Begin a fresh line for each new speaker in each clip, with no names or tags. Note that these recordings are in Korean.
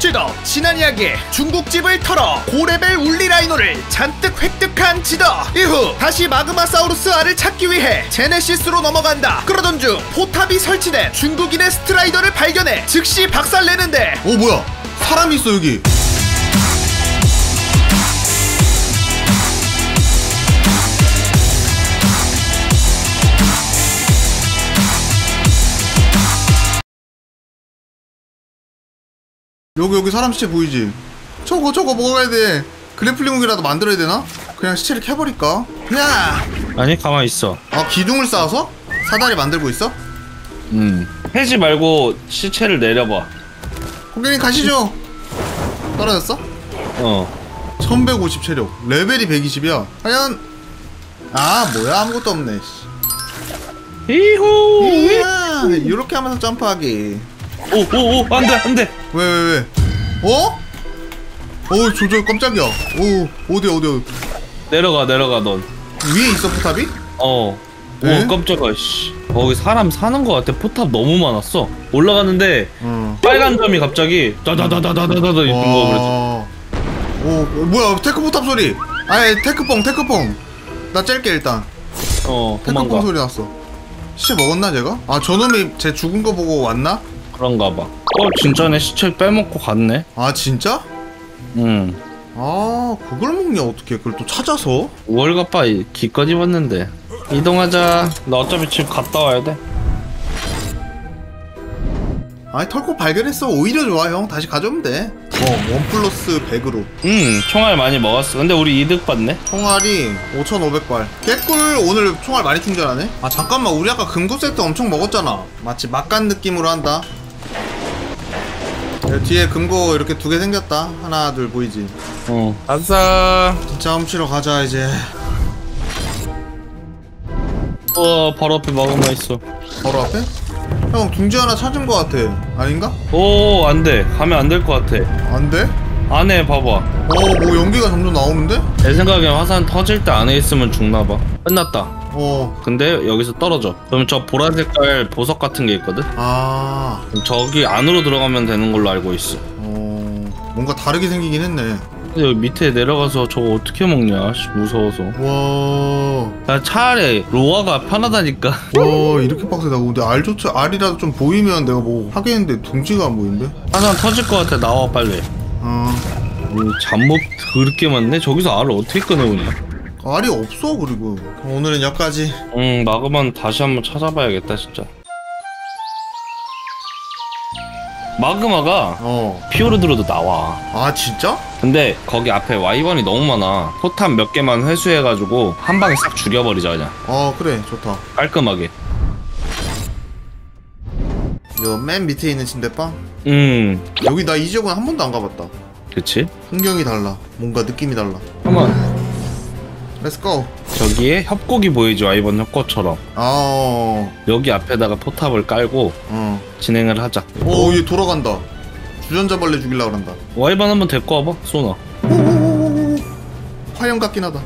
지더 지난 이야기에 중국집을 털어 고레벨 울리라이노를 잔뜩 획득한 지더 이후 다시 마그마사우루스 알을 찾기 위해 제네시스로 넘어간다 그러던 중 포탑이 설치된 중국인의 스트라이더를 발견해 즉시 박살내는데
어 뭐야 사람이 있어 여기 여기 여기 사람 시체 보이지? 저거 저거 먹어야 돼 그래플링욱이라도 만들어야 되나? 그냥 시체를 캐버릴까? 야!
아니 가만 있어.
아 기둥을 쌓아서? 사다리 만들고 있어?
음. 해지 말고 시체를 내려봐.
고객님 가시죠 떨어졌어?
어.
1150 체력 레벨이 120이야 과연 아 뭐야 아무것도 없네. 이야 이렇게 하면서 점프하기
오오오 안돼 안돼.
왜 왜 왜, 어? 오 조절 깜짝이야 오 어디 어디 어디
내려가 내려가 넌.
위에 있어 포탑이?
어.
네?
오 깜짝아 씨. 거기 사람 사는 거 같아. 포탑 너무 많았어. 올라가는데
어
빨간 점이 갑자기 다다다다다다다 있는 거 그래서.
오 어, 뭐야 테크 포탑 소리 아니 테크뽕 테크뽕 나 짤게 일단
어
테크뽕. 소리 났어 시체 먹었나 제가? 아 저놈이 제 죽은 거 보고 왔나?
그런가 봐. 어 진짜네 시체 빼먹고 갔네.
아 진짜?
응.
아 그걸 먹냐 어떻게 그걸 또 찾아서?
월급바 기까지 왔는데. 이동하자. 나 어차피 집 갔다 와야 돼.
아니 털코 발견했어 오히려 좋아 형 다시 가져오면 돼어원 플러스 100으로
응 총알 많이 먹었어. 근데 우리 이득 봤네.
총알이 5,500발 개꿀 오늘 총알 많이 충전하네 아 잠깐만 우리 아까 금고 세트 엄청 먹었잖아 마치 막간 느낌으로 한다 야, 뒤에 금고 이렇게 두 개 생겼다 하나 둘 보이지
어. 아싸.
진짜 훔치러 가자 이제
어 바로 앞에 마그마 있어.
바로 앞에? 형 둥지 하나 찾은 거 같아 아닌가?
오 안돼. 가면 안 될 것 같아.
안 돼?
안에 봐봐.
어뭐 연기가 점점 나오는데?
내 생각엔 화산 터질 때 안에 있으면 죽나봐. 끝났다.
어
근데 여기서 떨어져. 그럼 저 보라 색깔 보석 같은 게 있거든.
아,
그럼 저기 안으로 들어가면 되는 걸로 알고 있어.
어, 뭔가 다르게 생기긴 했네.
근데 여기 밑에 내려가서 저거 어떻게 먹냐? 씨, 무서워서.
와,
야, 차라리 로아가 편하다니까.
와, 이렇게 빡세다. 근데 알조차, 알이라도 좀 보이면 내가 뭐 하겠는데 둥지가 안 보이는데?
화산 터질 것 같아. 나와 빨리.
아,
음, 잠못 그렇게 많네. 저기서 알을 어떻게 꺼내오냐?
알이 없어, 그리고. 오늘은 여기까지.
음, 마그만 다시 한번 찾아봐야겠다, 진짜. 마그마가
어.
피오르드로도 나와.
아, 진짜?
근데 거기 앞에 와이번이 너무 많아. 포탄 몇 개만 회수해가지고 한 방에 싹 죽여버리자 그냥.
어, 그래, 좋다.
깔끔하게.
여, 맨 밑에 있는 침대방?
음,
여기 나 이 지역은 한 번도 안 가봤다.
그치?
풍경이 달라. 뭔가 느낌이 달라.
한번
let's go.
저기에 협곡이 보이죠 wyvern 협곡처럼.
아, 어,
여기 앞에다가 포탑을 깔고
어.
진행을 하자.
오, 얘 돌아간다. 주전자 벌레 죽일라 그런다.
wyvern 한번 데리고 와봐, 쏘나.
오오오오 화염 같긴 하다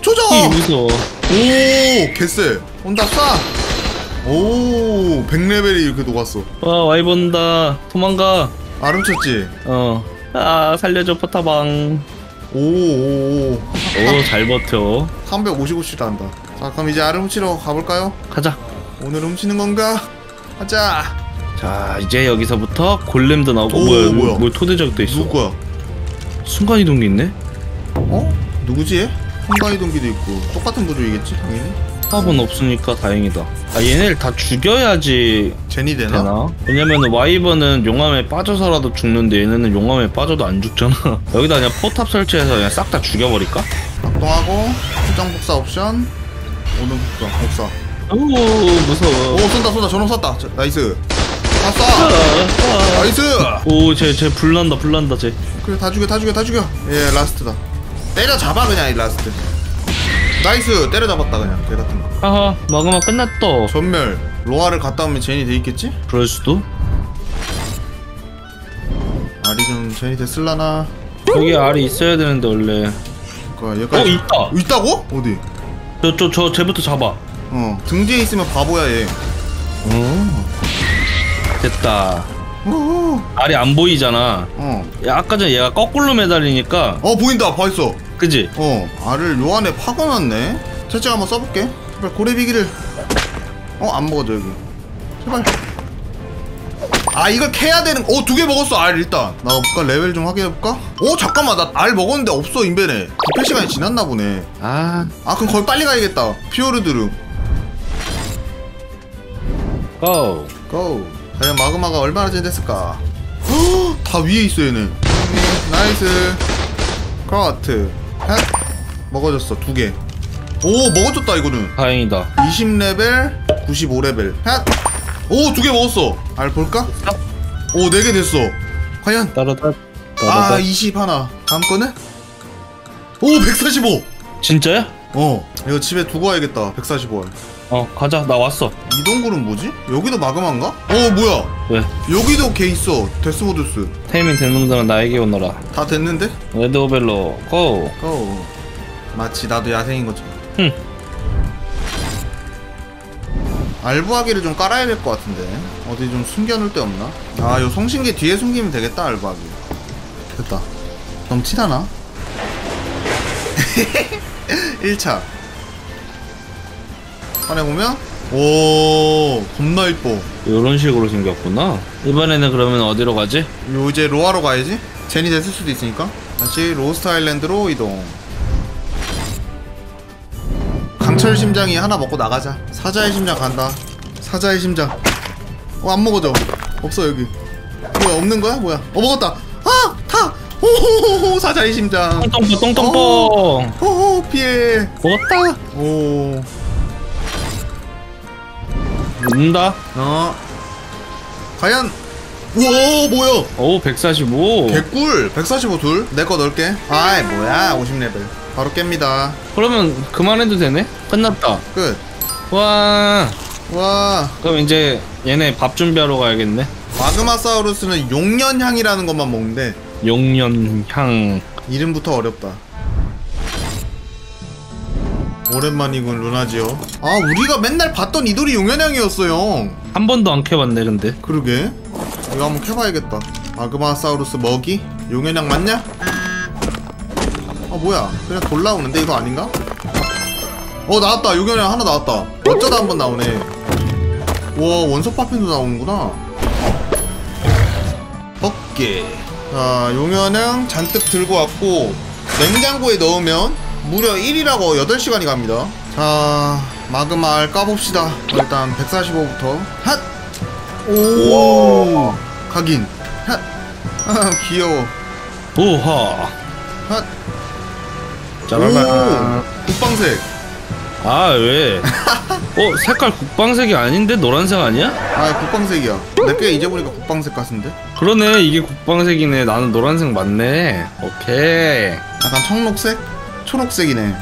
조져!
이 무서워.
오 개쎄 온다 쏴! 오 100레벨이 이렇게 녹았어
와 와이번 다. 도망가.
아름쳤지?
어. 아 살려줘 포타방.
오오오
오잘 버텨.
355씩 한다 자 그럼 이제 아름 훔치러 가볼까요?
가자.
오늘 훔치는 건가? 하자
자 이제 여기서부터 골렘도 나오고
오,
뭐야
뭐야.
뭐 토대적도 있어.
누구야?
순간이동기 있네.
어? 누구지 얘? 순간이동기도 있고 똑같은 부류이겠지 당연히
합은 없으니까 다행이다. 아 얘네를 다 죽여야지
젠이 되나?
되나? 왜냐면 wyvern은 용암에 빠져서라도 죽는데 얘네는 용암에 빠져도 안 죽잖아. 여기다 그냥 포탑 설치해서 그냥 싹 다 죽여버릴까?
작동하고 수정 복사 옵션 오른 복사 복사
오 무서워.
오 쏜다 쏜다 저놈 쐈다 자, nice 다 쏴! nice!
오쟤쟤 불난다 불난다 쟤.
그래 다 죽여 다 죽여 다 죽여 예 last다 때려 잡아 그냥 이 last nice 때려 잡았다 그냥 개 같은 거
하하 마그마 끝났다.
전멸 로아를 갔다 오면 젠이 돼 있겠지?
그럴 수도.
알이 좀 젠이 됐을라나
여기 알이 있어야 되는데 원래.
그러니까
어
얘까지
있다.
있다고? 어디?
저 저 저 쟤부터 잡아.
어 등 뒤에 있으면 바보야 얘
어. 됐다.
오,
알이 안 보이잖아
어.
야, 아까 전에 얘가 거꾸로 매달리니까
어 보인다 벌써
그지?
어 알을 요 안에 파가놨네. 채찍 한번 써볼게. 제발 고래비기를. 어 안 먹어져 여기. 제발. 아 이걸 캐야 되는 어 두 개 먹었어 알 일단. 나볼까? 레벨 좀 확인해볼까? 어 잠깐만. 나 알 먹었는데 없어 인벤에. 부패 시간이 지났나 보네.
아.
아 그럼 거기 빨리 가야겠다. 피오르드르
Go!
Go. 과연 마그마가 얼마나 젠됐을까? 헉, 다 위에 있어 얘네. Nice. 커트 핫 먹어줬어 두 개 오 먹어줬다 이거는
다행이다
20레벨 95레벨 핫 오 두 개 먹었어 알 볼까? 오 네 개 됐어 과연
따라다
아
따라다
20 하나 다음 거는? 오 145!
진짜야?
어 이거 집에 두고 와야겠다 145원
어 가자 나 왔어
이 동굴은 뭐지? 여기도 마그마인가? 어 뭐야
왜?
여기도 걔 있어 데스모드스
taming 된 놈들은 나에게 오너라
다 됐는데?
red 오벨로 go!
go 마치 나도 야생인 것처럼.
흠.
알부화기를 좀 깔아야 될 것 같은데. 어디 좀 숨겨놓을 데 없나? 아 요 송신기 뒤에 숨기면 되겠다 알부화기. 됐다. 너무 티나나? 1차. 꺼내보면? 오 겁나 이뻐.
이런 식으로 생겼구나. 이번에는 그러면 어디로 가지?
요 이제 로아로 가야지. 제니 됐을 수도 있으니까. 다시 로스트 아일랜드로 이동 강철 심장이 하나 먹고 나가자. 사자의 심장 간다. 사자의 심장. 어 안 먹어져. 없어 여기. 뭐야 없는 거야? 뭐야? 어 먹었다. 아타! 호호호호 사자의 심장.
똥똥뽀 똥똥뽀
호호 피해.
먹었다.
오.
는다.
어. 과연 우와 뭐야?
오 145
개꿀. 145 둘. 내 거 넣을게. 아이 뭐야 50레벨. 바로 깹니다
그러면 그만해도 되네? 끝났다.
끝.
와.
와.
그럼 이제 얘네 밥 준비하러 가야겠네.
마그마사우루스는 용년향이라는 것만 먹는데
용년향.
이름부터 어렵다. 오랜만이군 루나지요 아 우리가 맨날 봤던 이 돌이 용년향이었어요.
한 번도 안 캐봤네 근데.
그러게. 이거 한번 캐봐야겠다. 마그마사우루스 먹이? 용연양 맞냐? 아 뭐야? 그냥 돌 나오는데 이거 아닌가? 어 나왔다. 용연양 하나 나왔다. 어쩌다 한 번 나오네. 와 원석 파편도 나오는구나. 어깨 자 용연양 잔뜩 들고 왔고 냉장고에 넣으면 무려 1이라고 8시간이 갑니다. 자 마그마알 까봅시다. 일단 145부터. 핫! 오! 각인. 핫! 아, 귀여워.
우하
핫!
짜라라
오! 국방색.
아 왜? 어 색깔 국방색이 아닌데 노란색 아니야?
아 국방색이야. 내게 이제 보니까 국방색 같은데?
그러네 이게 국방색이네. 나는 노란색 맞네. 오케이.
약간 청록색? 초록색이네.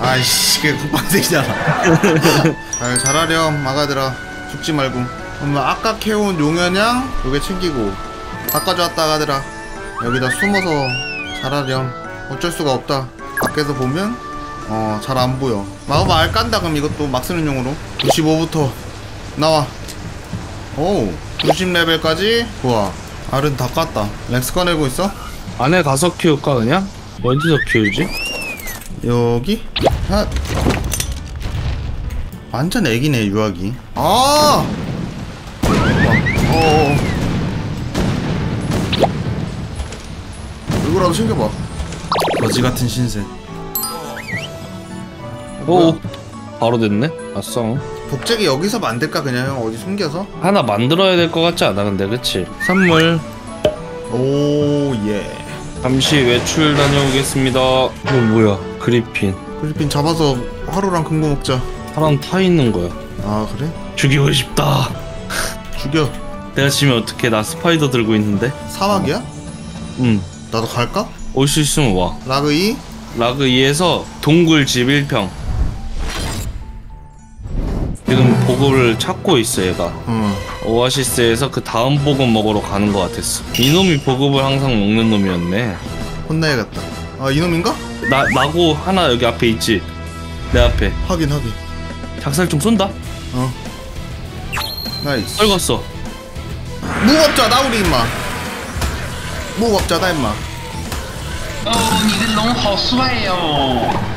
아이씨 그게 국방색이잖아. 아 잘하렴 마가들아. 죽지 말고. 엄마 아까 캐온 용연양 요게 챙기고. 바꿔줘왔다 가들아. 여기다 숨어서 잘하렴. 어쩔 수가 없다 밖에서 보면 어 잘 안 보여. 마법 알 깐다 그럼 이것도 막 쓰는 용으로. 95부터 나와. 오 90레벨까지? 좋아 알은 다 깠다. 렉스 꺼내고 있어?
안에 가서 키울까 그냥? 어디서 키우지?
여기? 핫 완전 애기네 유아기. 아! 어. 이거라도 챙겨봐 거지 같은 신세.
오 바로 됐네? 아싸.
복제기 여기서 만들까 그냥 형? 어디 숨겨서?
하나 만들어야 될 것 같지 않아 근데 그치? 선물.
오 예.
잠시 외출 다녀오겠습니다. 이거 뭐야? 그리핀.
그리핀 잡아서 하루랑 금고 먹자.
사람 타 있는 거야.
아 그래?
죽이고 싶다.
죽여.
내가 지면 어떻게 나 spider 들고 있는데?
사막이야?
응.
나도 갈까
올 수 있으면 와.
라그 2
라그 2에서 동굴 집 1평. 지금 보급을 찾고 있어 얘가.
응
오아시스에서 그 다음 보급 먹으러 가는 것 같았어. 이놈이 보급을 항상 먹는 놈이었네.
혼나야겠다. 아 이놈인가?
나 나고 하나 여기 앞에 있지? 내 앞에.
확인 확인.
작살 좀 쏜다.
어. Nice.
떨궜어.
무법자다 우리 임마. 무법자다 임마
哦，你的龙好帅哟！